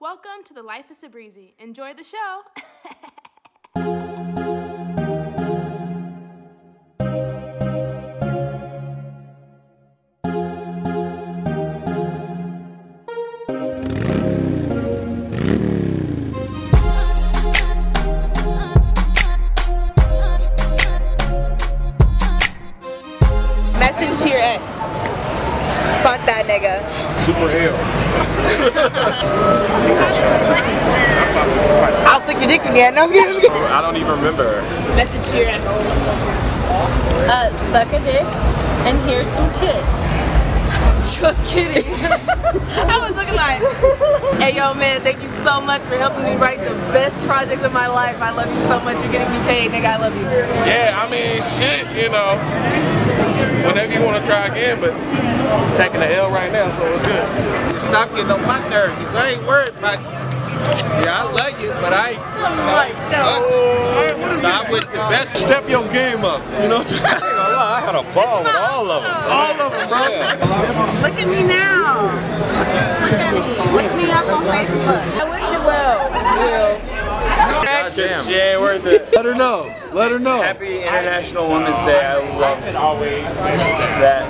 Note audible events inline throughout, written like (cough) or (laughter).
Welcome to the Life is a Breezy. Enjoy the show. Message to your ex. Fuck that nigga. Super L. I'll suck your dick again. No, I'm just kidding. I don't even remember. Message to your ex. Uh, suck a dick, and here's some tits. (laughs) Just kidding. (laughs) I was looking like, hey yo man, thank you so much for helping me write the best project of my life. I love you so much. You're getting me paid, nigga. I love you. Yeah, I mean, shit, you know. Try again, but taking the L right now, so it's good. Stop getting on my nerves. 'cause I ain't worried about you. Yeah, I love you, but I ain't. Like, no. So I wish the best. Step your game up, you know what I'm saying? (laughs) I had a ball with all of them. All of them, bro. Look at me now. Just look at me. Look me up on Facebook. I wish you well. Damn. She ain't worth it. Let her know. Let her know. Happy International Women's Day. I love and always that.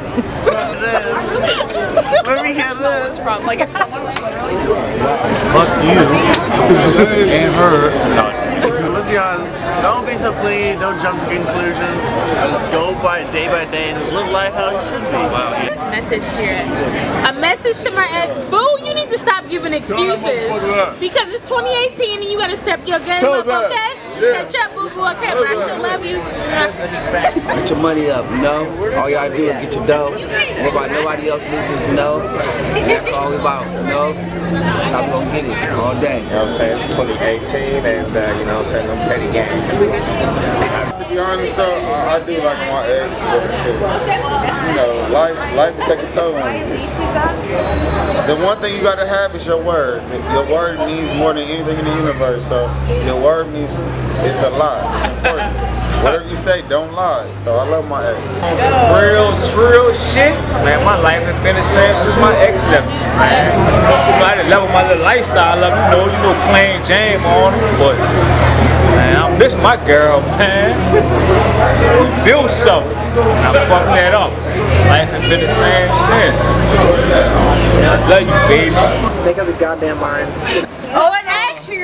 Where we have this from? Like if someone was literally Fuck you and her. (laughs) Let's be honest, don't be so clean, don't jump to conclusions. Just go by day by day and live life how it should be. Message to your ex. A message to my ex, boo, you need to stop giving excuses. Because it's 2018 and you gotta step your game up, okay? Catch up, boo boo, okay? But I still love you. Get your money up, you know? All you gotta do is get your dough. What about nobody else's business, you know? That's all we about, you know? That's how we gonna get it all day. You know what I'm saying? It's 2018 and, uh, you know what I'm saying? Them petty games. To be honest though, I, I do like my ex, but shit. You know, life life will take a toll on you. It's, the one thing you gotta have is your word. Your word means more than anything in the universe. So your word means it's a lie. It's important. Whatever you say, don't lie. So I love my ex. Real, real shit. Man, my life has been the same since my ex left me, man. You know, I done level my little lifestyle up, you know, you know, plain Jane on it, but man, I miss my girl, (laughs) man. We built something. and I fucked that up. Life has been the same since. I love you, baby. Make up your goddamn mind. Oh,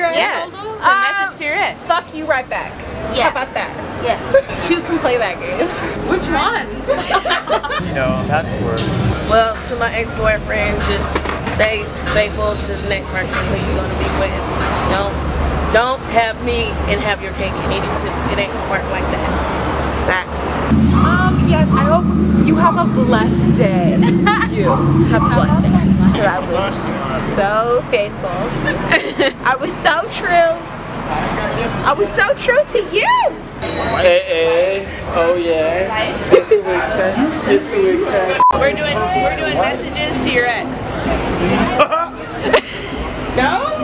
an ex to your ex. Yeah. A message to your ex. Fuck you right back. Yeah. How about that? Yeah. (laughs) Two can play that game. Which one? You know, that's word. Well, to my ex-boyfriend, just stay faithful to the next person who you're gonna be with. Don't don't have me and have your cake and eat it too. It ain't gonna work like that. Facts. Um, yes, I hope you have a blessed day. (laughs) you have a blessed day. I was so faithful. (laughs) I was so true. I was so true to you. Hey, hey. Oh, yeah. (laughs) It's a week test. It's a week test. We're doing we're doing messages to your ex. no?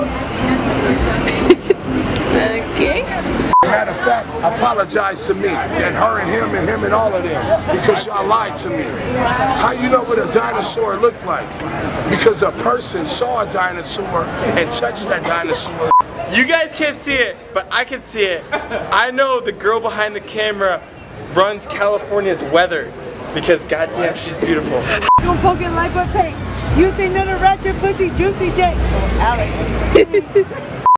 okay. Matter of fact, apologize to me and her and him and him and all of them because y'all lied to me. How you know what a dinosaur looked like? Because a person saw a dinosaur and touched that dinosaur. You guys can't see it, but I can see it. I know the girl behind the camera runs California's weather because goddamn she's beautiful. Don't poke it like a pig. You say none of ratchet pussy, juicy J. Alex. (laughs)